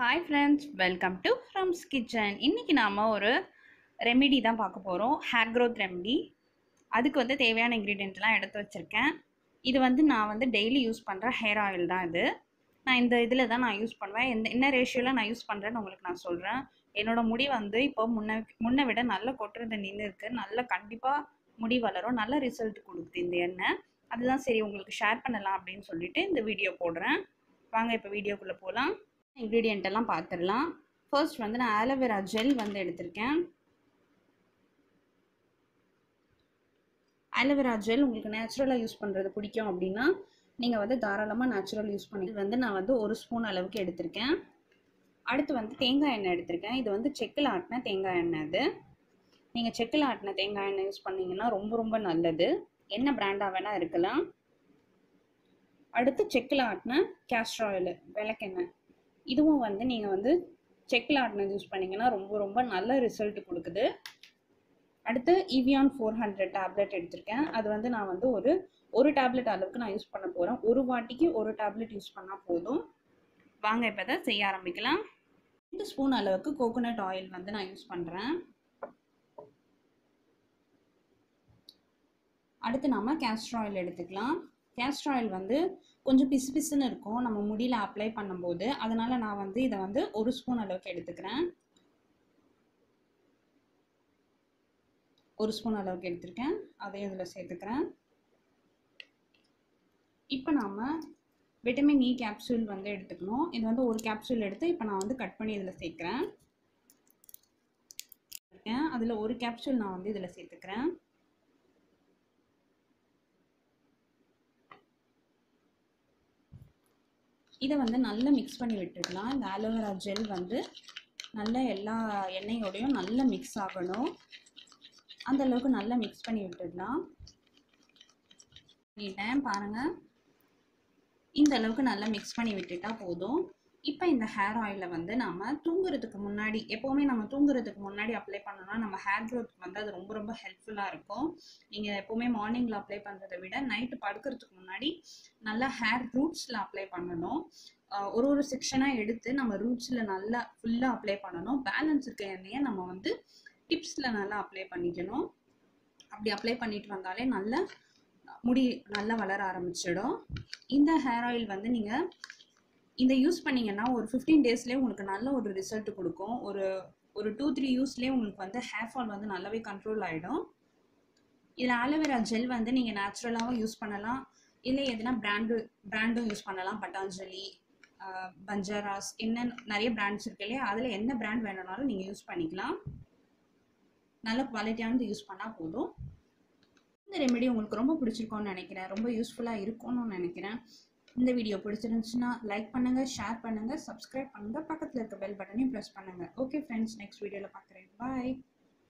Hi friends welcome to ஃப்ரம்ஸ் kitchen இன்றைக்கி நாம் ஒரு ரெமிடி தான் பார்க்க போகிறோம் ஹேர் க்ரோத் ரெமிடி அதுக்கு வந்து தேவையான இன்க்ரீடியண்ட்லாம் எடுத்து வச்சுருக்கேன். இது வந்து நான் வந்து டெய்லி யூஸ் பண்ணுற ஹேர் ஆயில் தான் இது. நான் இந்த இதில் தான் நான் யூஸ் பண்ணுவேன். எந்த என்ன ரேஷியோவில் நான் யூஸ் பண்ணுறேன்னு உங்களுக்கு நான் சொல்கிறேன் என்னோடய முடி வந்து இப்போ முன்ன முன்னை விட நல்ல கொட்டுறது நின்று இருக்குது நல்ல கண்டிப்பாக முடி வளரும். நல்ல ரிசல்ட் கொடுக்குது இந்த எண்ணெய். அதுதான் சரி உங்களுக்கு ஷேர் பண்ணலாம் அப்படின்னு சொல்லிட்டு இந்த வீடியோ போடுறேன். வாங்க இப்போ வீடியோக்குள்ளே போகலாம் இன்க்ரீடியண்ட் எல்லாம் பார்த்துடலாம் ஃபர்ஸ்ட் வந்து நான் ஆலோவேரா ஜெல் வந்து எடுத்திருக்கேன். ஆலோவேரா ஜெல் உங்களுக்கு நேச்சுரலாக யூஸ் பண்ணுறது பிடிக்கும் அப்படின்னா நீங்கள் வந்து தாராளமாக நேச்சுரல் யூஸ் பண்ணி வந்து நான் வந்து ஒரு ஸ்பூன் அளவுக்கு எடுத்திருக்கேன். அடுத்து வந்து தேங்காய் எண்ணெய் எடுத்திருக்கேன். இது வந்து செக்கில் ஆட்டின தேங்காய் எண்ணெய் அது. நீங்கள் செக்கில் ஆட்டின தேங்காய் எண்ணெய் யூஸ் பண்ணிங்கன்னா ரொம்ப ரொம்ப நல்லது. என்ன பிராண்டாக வேணால் இருக்கலாம். அடுத்து செக்கில் ஆட்டின கேஸ்ட்ராயில் விளக்கெண்ணெய். இதுவும் வந்து நீங்கள் வந்து செக்கில் ஆட்டினது யூஸ் பண்ணிங்கன்னா ரொம்ப ரொம்ப நல்ல ரிசல்ட் கொடுக்குது. அடுத்து இவியான் ஃபோர் ஹண்ட்ரட் டேப்லெட் எடுத்திருக்கேன். அது வந்து நான் வந்து ஒரு ஒரு டேப்லெட் அளவுக்கு நான் யூஸ் பண்ண போகிறேன் ஒரு வாட்டிக்கு ஒரு டேப்லெட் யூஸ் பண்ணால் போதும். வாங்க இப்போ தான் செய்ய ஆரம்பிக்கலாம். ரெண்டு ஸ்பூன் அளவுக்கு கோகோனட் ஆயில் வந்து நான் யூஸ் பண்ணுறேன் அடுத்து நம்ம கேஸ்டர் ஆயில் எடுத்துக்கலாம். கேஸ்டர் ஆயில் வந்து கொஞ்சம் பிசு பிசுன்னு இருக்கும். நம்ம முடியில் அப்ளை பண்ணும்போது. அதனால் நான் வந்து இதை வந்து ஒரு ஸ்பூன் அளவுக்கு எடுத்துக்கிறேன். ஒரு ஸ்பூன் அளவுக்கு எடுத்திருக்கேன். அதையும் இதில் சேர்த்துக்கிறேன். இப்போ நாம் விட்டமின் இ கேப்சூல் வந்து எடுத்துக்கணும். இது வந்து ஒரு கேப்சூல் எடுத்து இப்போ நான் வந்து கட் பண்ணி இதில் சேர்க்குறேன். அதில் ஒரு கேப்சூல் நான் வந்து இதில் சேர்த்துக்கிறேன். இதை வந்து நல்லா மிக்ஸ் பண்ணி விட்டுடலாம். இந்த ஆலோவேரா ஜெல் வந்து நல்லா எல்லா எண்ணெயோடையும் நல்லா மிக்ஸ் ஆகணும். அந்த அளவுக்கு நல்லா மிக்ஸ் பண்ணி விட்டுடலாம். பண்ணிட்டேன் பாருங்கள் இந்த அளவுக்கு நல்லா மிக்ஸ் பண்ணி விட்டுட்டால் போதும். இப்போ இந்த ஹேர் ஆயிலை வந்து நம்ம தூங்குறதுக்கு முன்னாடி எப்போவுமே நம்ம தூங்குறதுக்கு முன்னாடி அப்ளை பண்ணோம்னா நம்ம ஹேர் க்ரோத்துக்கு வந்து அது ரொம்ப ரொம்ப ஹெல்ப்ஃபுல்லாக இருக்கும். நீங்கள் எப்போவுமே மார்னிங்கில் அப்ளை பண்ணுறதை விட நைட்டு படுக்கிறதுக்கு முன்னாடி நல்லா ஹேர் ரூட்ஸில் அப்ளை பண்ணணும். ஒரு ஒரு செக்ஷனாக எடுத்து நம்ம ரூட்ஸில் நல்லா ஃபுல்லாக அப்ளை பண்ணணும். பேலன்ஸ் இருக்க எண்ணெயை நம்ம வந்து டிப்ஸில் நல்லா அப்ளை பண்ணிக்கணும். அப்படி அப்ளை பண்ணிட்டு வந்தாலே நல்லா முடி நல்லா வளர ஆரம்பிச்சிடும். இந்த ஹேர் ஆயில் வந்து நீங்கள் இந்த யூஸ் பண்ணிங்கன்னா ஒரு ஃபிஃப்டீன் டேஸ்லேயே உங்களுக்கு நல்ல ஒரு ரிசல்ட் கொடுக்கும். ஒரு ஒரு டூ த்ரீ யூஸ்லேயே உங்களுக்கு வந்து ஹேர் ஃபால் வந்து நல்லாவே கண்ட்ரோல் ஆகிடும் இதில் ஆலோவேரா ஜெல் வந்து நீங்கள் நேச்சுரலாகவும் யூஸ் பண்ணலாம். இல்லை எதுனா பிராண்டு பிராண்டும் யூஸ் பண்ணலாம். பட்டாஞ்சலி பஞ்சாராஸ் என்ன நிறைய பிராண்ட்ஸ் இருக்கு இல்லையா? அதில் என்ன பிராண்ட் வேணும்னாலும் நீங்கள் யூஸ் பண்ணிக்கலாம். நல்ல குவாலிட்டியானது யூஸ் பண்ணால் போதும். இந்த ரெமெடி உங்களுக்கு ரொம்ப பிடிச்சிருக்கோன்னு நினைக்கிறேன். ரொம்ப யூஸ்ஃபுல்லாக இருக்கும்னு நினைக்கிறேன். இந்த வீடியோ பிடிச்சிருந்துச்சுன்னா லைக் பண்ணுங்கள் ஷேர் பண்ணுங்கள் சப்ஸ்கிரைப் பண்ணுங்கள் பக்கத்தில் இருக்க பெல் பட்டனையும் ப்ரெஸ் பண்ணுங்கள் ஓகே ஃப்ரெண்ட்ஸ் நெக்ஸ்ட் வீடியோவில் பார்க்குறேன். பாய்